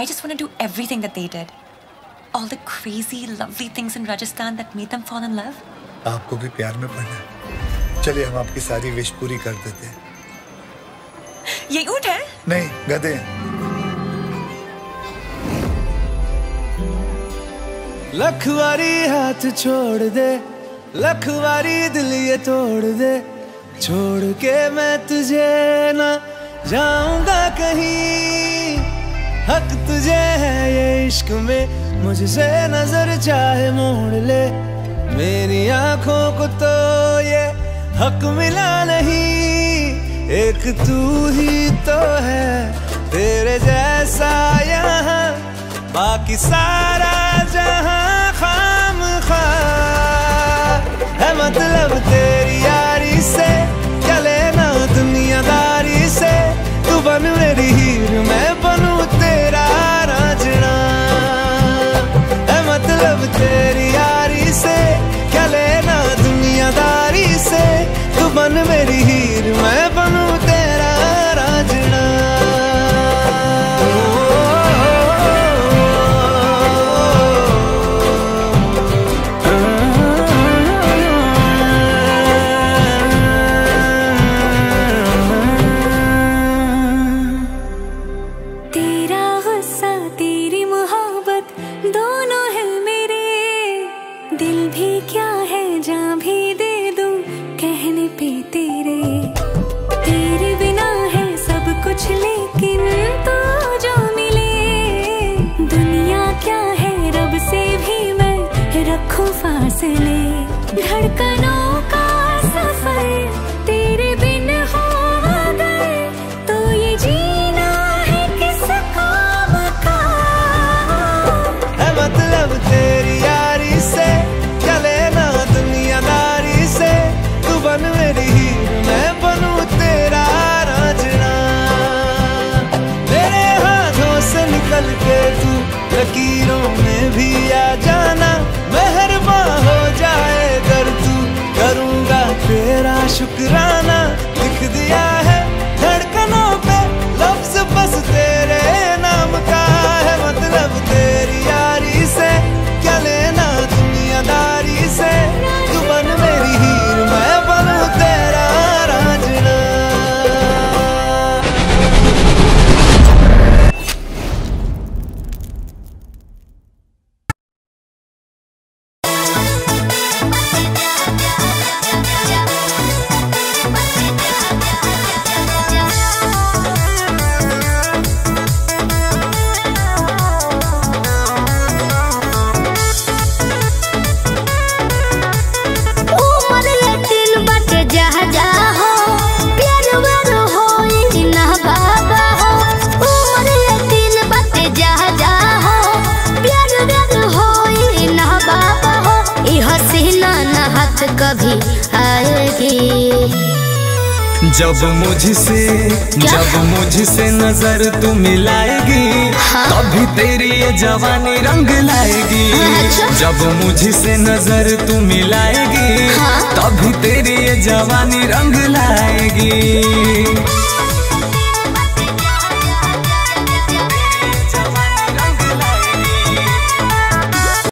I just want to do everything that they did. All the crazy, lovely things in Rajasthan that made them fall in love. आपको भी प्यार में पड़ना है चलिए हम आपकी सारी विश पूरी कर देते हैं ये ऊँट है नहीं गधे हैं। लखवारी हाथ छोड़ दे लखवारी दिल ये तोड़ दे छोड़ के मैं तुझे ना जाऊँगा कहीं हक तुझे है ये इश्क में। मुझसे नज़र चाहे मोड़ ले। मेरी आँखों को तो ये हक मिला नहीं। एक तू ही तो है तेरे जैसा यहाँ। बाकी सारा जहाँ खाम खा। है मतलब तेरी यारी से चले ना दुनियादारी से? तू बन मेरी हीर, मैं मतलब भी क्या है जा भी दे दूँ कहने पे तेरे? तेरे बिना है सब कुछ, लेकिन तू जो मिले। दुनिया क्या है रब से भी मैं रखूँ फासले। धड़कनों हीर मैं बनू तेरा राजना। हाथों से निकल के तू लकीरों में भी आ जाना। मेहरबान हो जाए तू करूँगा तेरा हाथ कभी आएगी। जब मुझसे जब मुझसे नज़र तू मिलाएगी तभी तेरी ये जवानी रंग लाएगी। अच्छा। जब मुझसे नज़र तू मिलाएगी तभी तेरी ये जवानी रंग लाएगी।